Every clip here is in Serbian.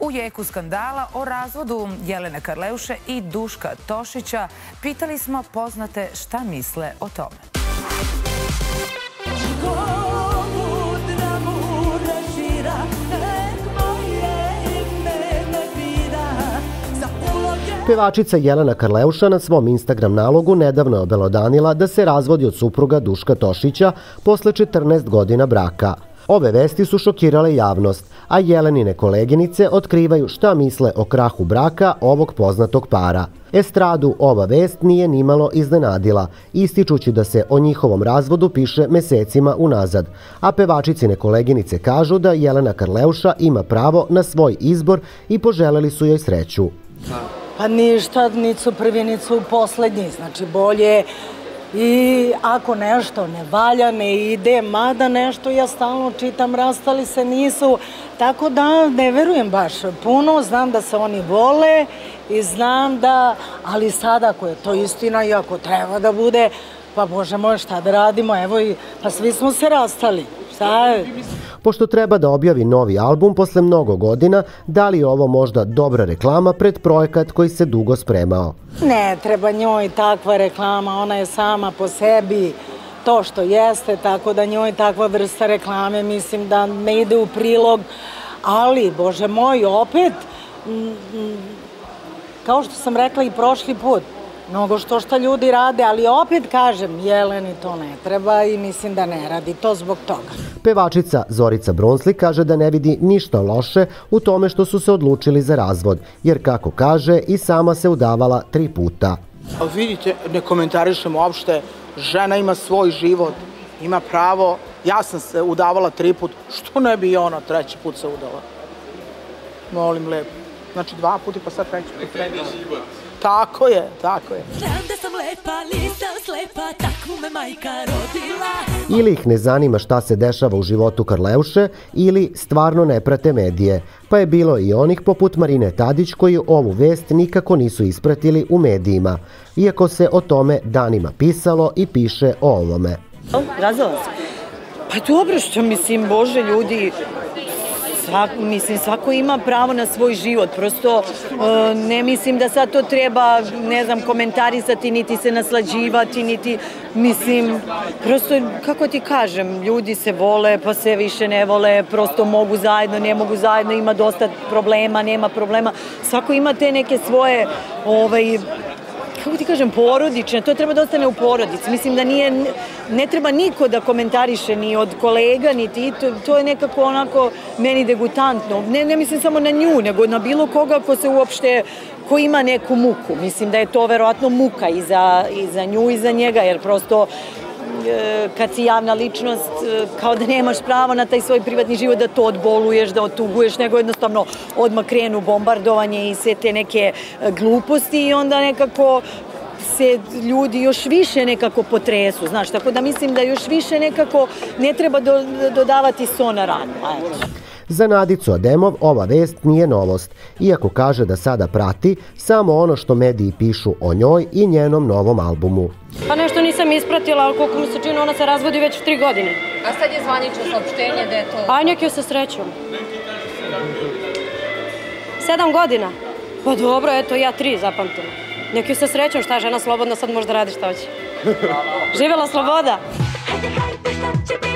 U jeku skandala o razvodu Jelene Karleuše i Duška Tošića pitali smo poznate šta misle o tome. Pevačica Jelena Karleuša na svom Instagram nalogu nedavno je obelodanila da se razvodi od supruga Duška Tošića posle 14 godina braka. Ove vesti su šokirale javnost, a Jelenine koleginice otkrivaju šta misle o krahu braka ovog poznatog para. Estradu ova vest nije nimalo iznenadila, ističući da se o njihovom razvodu piše mesecima unazad, a pevačicine koleginice kažu da Jelena Karleuša ima pravo na svoj izbor i poželeli su joj sreću. Pa ništa, niti su prvi, niti su poslednji. Znači, bolje i ako nešto ne valja, ne ide, mada nešto ja stalno čitam, rastali se nisu, tako da ne verujem baš puno, znam da se oni vole i znam da, ali sada ako je to istina i ako treba da bude, pa bože moj šta da radimo, evo i, pa svi smo se rastali, je? Pošto treba da objavi novi album posle mnogo godina, da li je ovo možda dobra reklama pred projekat koji se dugo spremao? Ne, treba njoj takva reklama, ona je sama po sebi to što jeste, tako da njoj takva vrsta reklame mislim da ne ide u prilog, ali, bože moj, opet, kao što sam rekla i prošli put, mnogo što šta ljudi rade, ali opet kažem, Jeleni to ne treba i mislim da ne radi to zbog toga. Pevačica Zorica Bronsli kaže da ne vidi ništa loše u tome što su se odlučili za razvod, jer kako kaže i sama se udavala tri puta. A vidite, ne komentarišem uopšte, žena ima svoj život, ima pravo, ja sam se udavala tri put, što ne bi i ona treći put se udala? Molim lepo. Znači dva puta pa sad treći put. Neka život. Tako je, tako je. Znam da sam lepa, nisam slepa, takvu me majka rodila. Ili ih ne zanima šta se dešava u životu Karleuše, ili stvarno ne prate medije. Pa je bilo i onih poput Marine Tadić koji ovu vest nikako nisu ispratili u medijima, iako se o tome danima pisalo i piše o ovome. Se. Pa dobro što mislim, bože ljudi, svak, mislim, svako ima pravo na svoj život. Prosto uh, ne mislim da sad to treba, ne znam, komentarisati, niti se naslađivati, niti, mislim, prosto, kako ti kažem, ljudi se vole, pa se više ne vole, prosto mogu zajedno, ne mogu zajedno, ima dosta problema, nema problema. Svako ima te neke svoje, ovaj, kako ti kažem, porodične, to treba da ostane u porodici. Mislim da nije, ne treba niko da komentariše ni od kolega, ni ti, to, to je nekako onako meni degutantno. Ne, ne mislim samo na nju, nego na bilo koga ko se uopšte ko ima neku muku. Mislim da je to verovatno muka i za, i za nju i za njega, jer prosto kad si javna ličnost, e, kao da nemaš pravo na taj svoj privatni život, da to odboluješ, da otuguješ, nego jednostavno odmah krenu bombardovanje i sve te neke e, gluposti i onda nekako se ljudi još više nekako potresu, znaš, tako da mislim da još više nekako ne treba do, dodavati so na ranu. Eto. Za Nadicu Ademov ova vest nije novost, iako kaže da sada prati samo ono što mediji pišu o njoj i njenom novom albumu. Pa nešto nisam ispratila, ali koliko mi se čini, ona se razvodi već tri godine. A sad je zvanično saopštenje da je to... Aj, nek joj se srećom. Sedam godina? Pa dobro, eto, ja tri zapamtila. Nek joj se srećom, šta žena slobodna sad može da radi šta hoće. Živela sloboda! Hajde, hajde, šta će biti?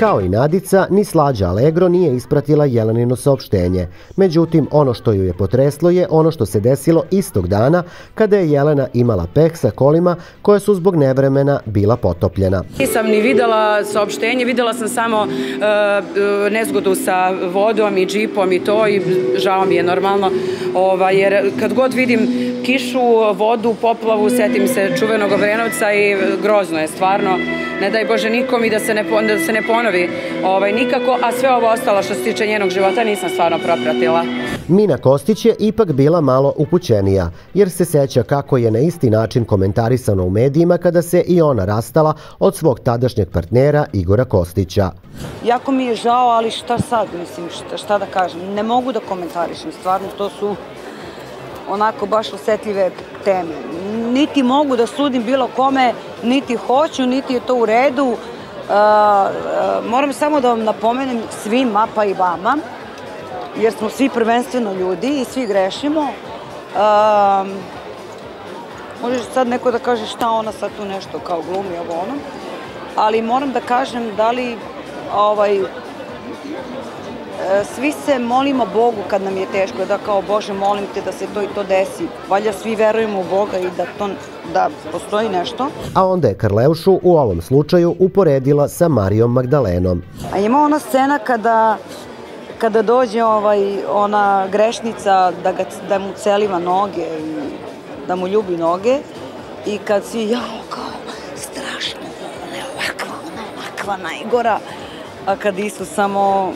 Kao i Nadica, ni Slađa Allegro nije ispratila Jelenino saopštenje. Međutim, ono što ju je potreslo je ono što se desilo istog dana kada je Jelena imala peh sa kolima koja su zbog nevremena bila potopljena. Nisam ni videla saopštenje, videla sam samo uh, nezgodu sa vodom i džipom i to i žao mi je normalno, ovaj, jer kad god vidim kišu, vodu, poplavu, setim se čuvenog Obrenovca i grozno je stvarno. Ne daj Bože nikom i da se ne, da se ne ponovi ovaj, nikako, a sve ovo ostalo što se tiče njenog života nisam stvarno propratila. Mina Kostić je ipak bila malo upućenija, jer se seća kako je na isti način komentarisano u medijima kada se i ona rastala od svog tadašnjeg partnera Igora Kostića. Jako mi je žao, ali šta sad, mislim, šta, šta da kažem, ne mogu da komentarišem, stvarno to su onako baš osetljive teme. Niti mogu da sudim bilo kome, niti hoću, niti je to u redu. moram samo da vam napomenem svima, pa i vama, jer smo svi prvenstveno ljudi i svi grešimo. Uh, može sad neko da kaže šta ona sad tu nešto kao glumi ovo ono, ali moram da kažem da li ovaj, svi se molimo Bogu kad nam je teško, da kao Bože molim te da se to i to desi. Valja svi verujemo u Boga i da, to, da postoji nešto. A onda je Karleušu u ovom slučaju uporedila sa Marijom Magdalenom. A ima ona scena kada kada dođe ovaj, ona grešnica da, ga, da mu celiva noge i da mu ljubi noge i kad si, jao, kao, strašno, ona je ovakva, ona je ovakva, najgora, a kad Isus samo,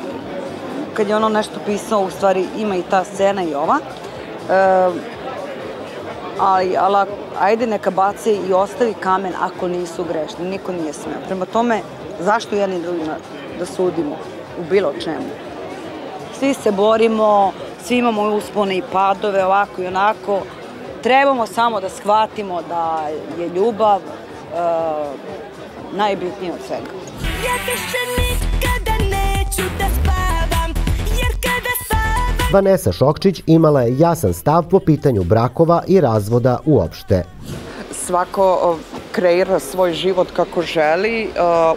kad je ono nešto pisao, u stvari ima i ta scena i ova, e, ali, ali ajde neka bace i ostavi kamen ako nisu grešni, niko nije smeo. Prema tome, zašto jedni drugima da sudimo u bilo čemu? Svi se borimo, svi imamo uspone i padove, ovako i onako, Trebamo samo da shvatimo da je ljubav uh, najbitnija od svega. Ja više nikada Vanessa Šokčić imala je jasan stav po pitanju brakova i razvoda uopšte. Svako kreira svoj život kako želi.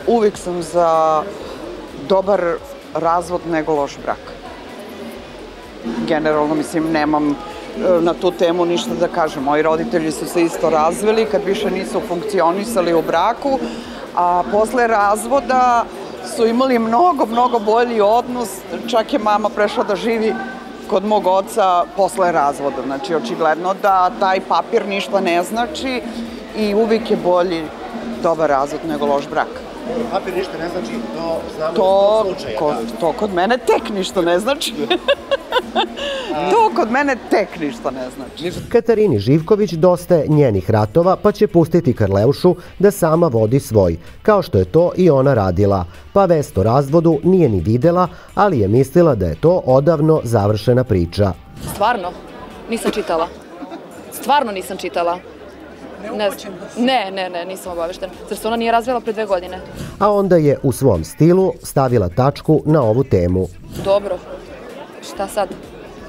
Uvijek sam za dobar razvod nego loš brak. Generalno, mislim, nemam na tu temu ništa da kažem. Moji roditelji su se isto razveli kad više nisu funkcionisali u braku, a posle razvoda su imali mnogo, mnogo bolji odnos. Čak je mama prešla da živi kod mog oca posle razvoda. Znači, očigledno da taj papir ništa ne znači i uvijek je bolji dobar razvod nego loš brak. Papir ništa ne znači, to znamo to, slučaja. Kod, da. to kod mene tek ništa ne znači. to kod mene tek ništa ne znači. Katarini Živković dosta je njenih ratova, pa će pustiti Karleušu da sama vodi svoj, kao što je to i ona radila. Pa vest o razvodu nije ni videla, ali je mislila da je to odavno završena priča. Stvarno? Nisam čitala. Stvarno nisam čitala. Ne, ne, ne, ne, nisam obavešten. Zar se ona nije razvela pre dve godine? A onda je u svom stilu stavila tačku na ovu temu. Dobro šta sad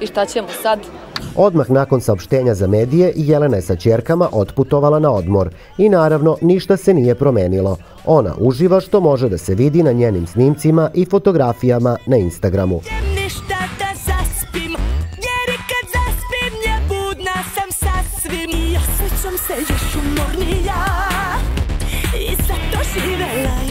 i šta ćemo sad. Odmah nakon saopštenja za medije, Jelena je sa čerkama otputovala na odmor i naravno ništa se nije promenilo. Ona uživa što može da se vidi na njenim snimcima i fotografijama na Instagramu. Ništa da zaspim, jer kad budna sam se još umornija i zato živela